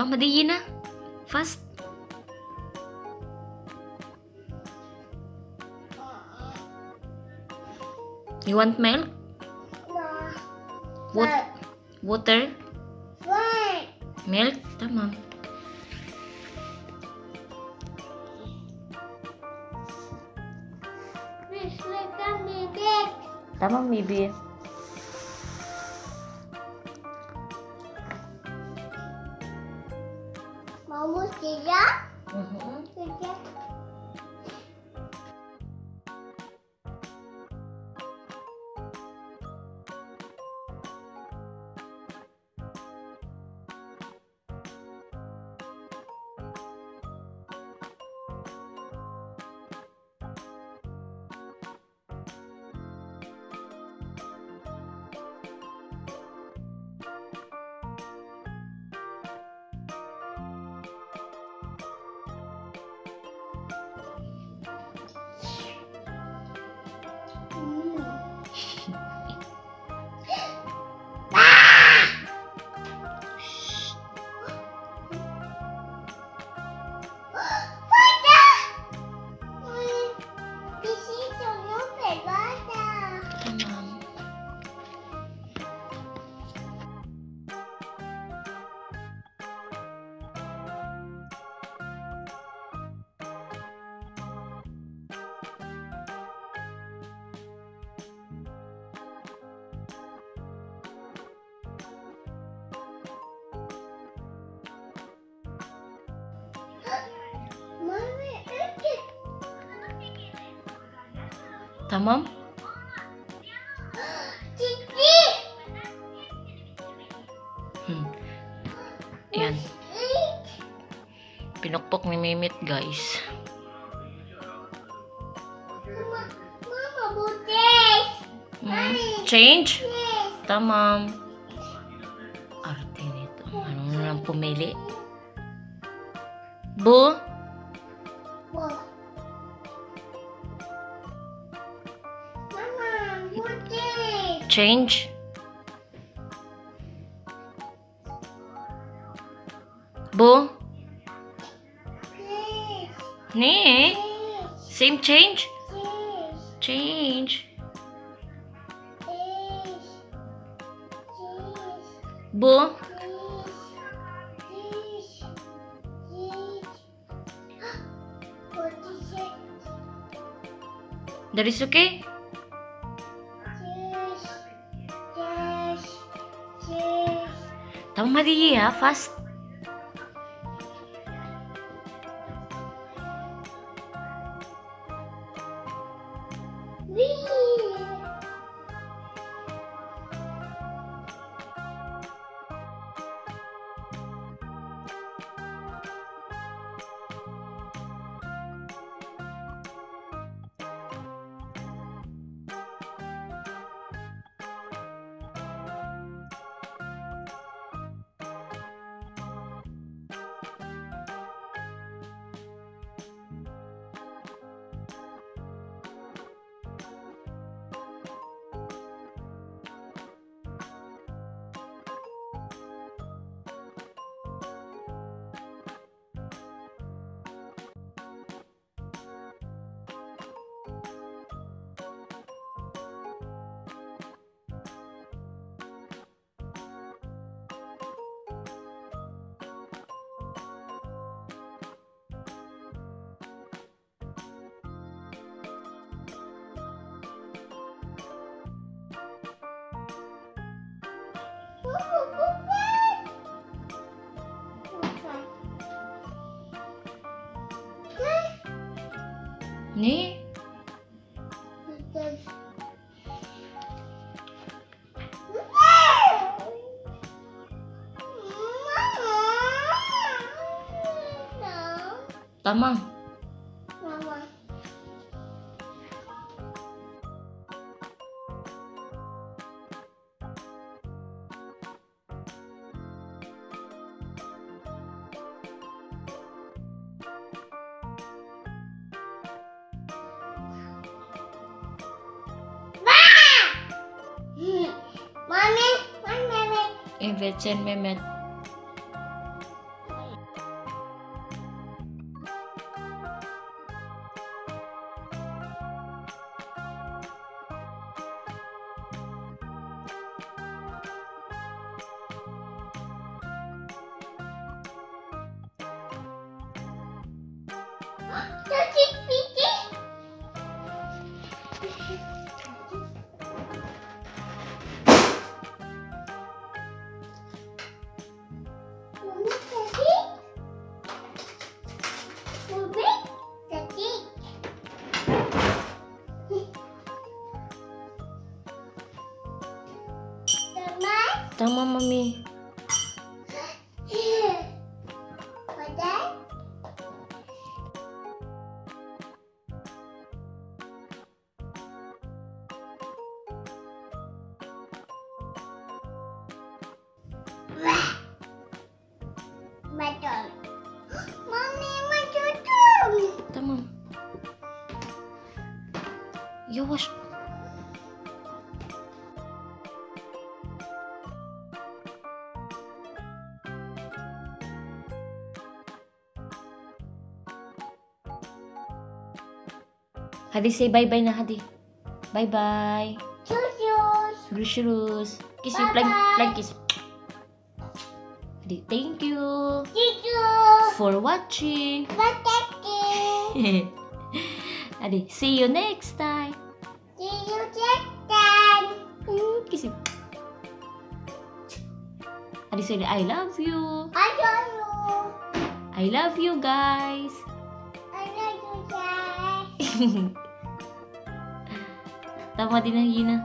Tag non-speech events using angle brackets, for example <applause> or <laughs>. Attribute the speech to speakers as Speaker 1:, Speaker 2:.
Speaker 1: कम मत दीजिए Fast. You want milk?
Speaker 2: No.
Speaker 1: Water. Water.
Speaker 2: Milk.
Speaker 1: Milk. Tamam.
Speaker 2: Tamam bibir. Me big.
Speaker 1: Tama, Tamam?
Speaker 2: Cici.
Speaker 1: Hmm. Yan. Pinukpok ni Mimit, guys.
Speaker 2: Mama, mama butis.
Speaker 1: Hmm. Change? Tamam. Arte nito. Ano na lang pumili? Bu?
Speaker 2: Wah.
Speaker 1: Change?
Speaker 2: Yes.
Speaker 1: Ni? Same change? Change.
Speaker 2: Butis.
Speaker 1: That is okay? Tama dia, fast
Speaker 2: Nih.
Speaker 1: Tamang in
Speaker 2: the Chenme Tamam mami. Macam. Mami macam
Speaker 1: tu. Tamam. Yavaş. Hadi say bye-bye na, Hadi. Bye-bye.
Speaker 2: Sus.
Speaker 1: Grushrus. Kiss you, flag,
Speaker 2: Bye-bye.
Speaker 1: flag kiss. Hadi, thank you
Speaker 2: Cicu.
Speaker 1: for watching.
Speaker 2: Patati. <laughs>
Speaker 1: Hadi, see you next time.
Speaker 2: See you next time.
Speaker 1: Mm, Kiss you. Hadi, say I love you.
Speaker 2: I love you.
Speaker 1: I love you guys.
Speaker 2: I love you guys. <laughs>
Speaker 1: Tama din ang Gina.